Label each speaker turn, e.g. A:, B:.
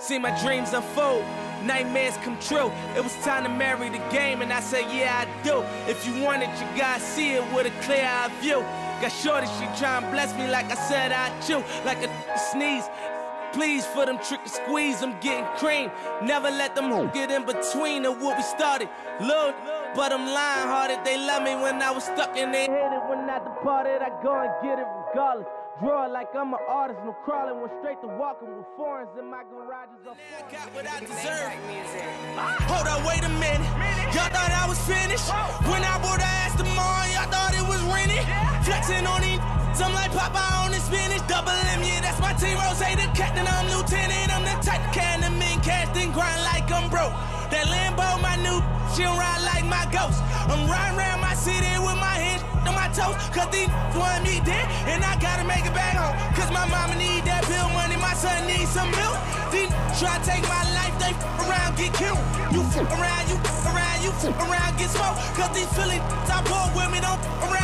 A: See my dreams unfold, nightmares come true. It was time to marry the game, and I said, Yeah, I do. If you want it, you gotta see it with a clear eye view. Got shorty, she try and bless me like I said I chew, like a sneeze. Please for them trick to squeeze, I'm getting cream. Never let them get in between of what we started. Look, but I'm lying hearted. They love me when I was stuck and they hate it when I departed. I go and get it regardless. Draw like I'm an artist, no crawling, went straight to walking with foreigns in my garages. I got what I deserve. Hold up, wait a minute. Y'all thought I was finished. When I bought the Aston Martin, y'all thought it was rented. Flexing on these, I'm like Popeye on the spinach. Double M, yeah, that's my team. Ross, the captain, I'm lieutenant. I'm the type of can the cast and grind like I'm broke. That Lambo, my new, she don't ride like my ghost. I'm riding around my city with my toes. Cause these want me dead, and I gotta make it back home. Cause my mama need that bill money, my son needs some milk. These try to take my life, they around, get killed. You around, you around, you around, get smoked. Cause these Philly I pull with me, don't around,